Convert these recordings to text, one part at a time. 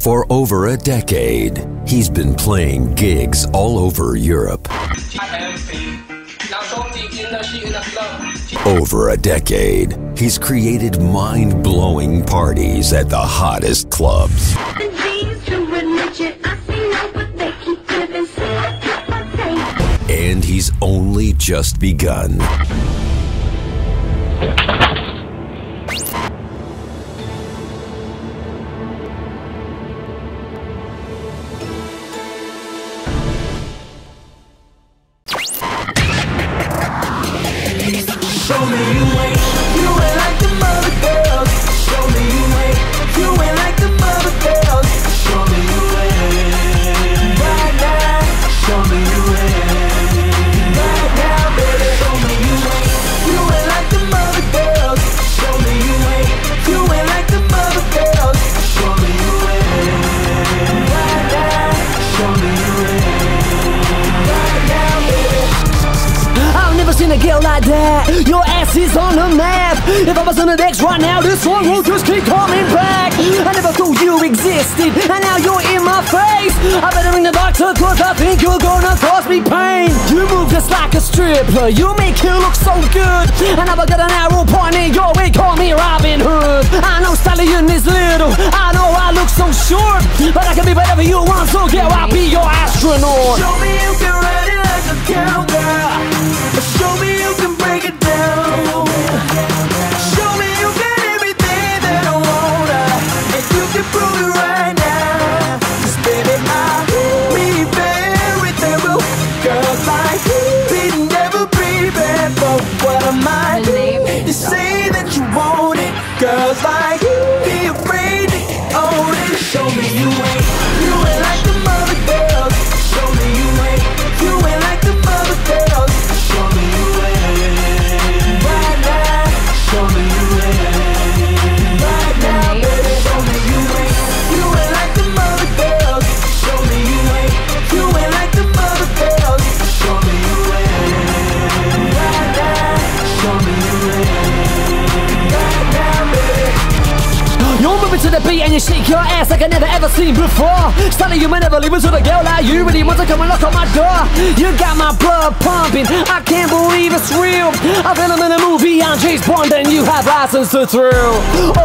For over a decade, he's been playing gigs all over Europe. Over a decade, he's created mind blowing parties at the hottest clubs. And he's only just begun. Show me you ain't, you ain't like the mother girls. Show me you ain't, you ain't seen a girl like that. Your ass is on the map. If I was on the decks right now, this song will just keep coming back. I never thought you existed, and now you're in my face. I better ring the doctor, cause I think you're gonna cause me pain. You move just like a stripper, you make it look so good. And now I got an arrow pointing your way, call me Robin Hood. I know stallion is little, I know I look so short, but I can be whatever you want, so girl, I'll be your astronaut. Show me you can ride it like a cowgirl. Moving to the beat and you shake your ass like I never ever seen before. Stunning you may never leave to the girl like you really want to come and knock on my door. You got my blood pumping, I can't believe it's real. I feel I'm in a movie, I'm James Bond and you have license to thrill.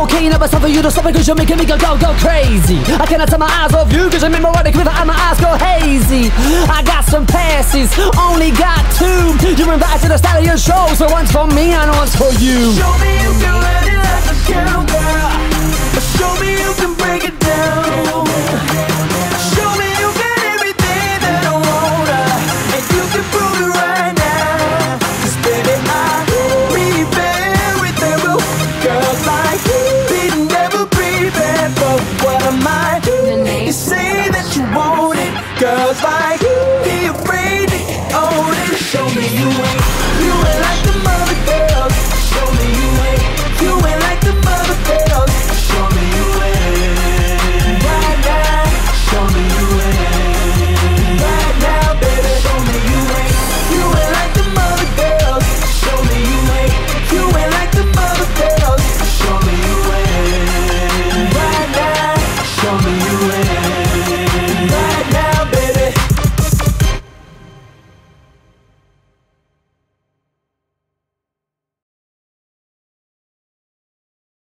Okay, now it's time for you to stop cause you're making me go, go, go crazy. I cannot take my eyes off you cause you're memoric and my eyes go hazy. I got some passes, only got two. You're invited to the style of your show, so one's for me and one's for you. Show me you can ride it like a cowgirl.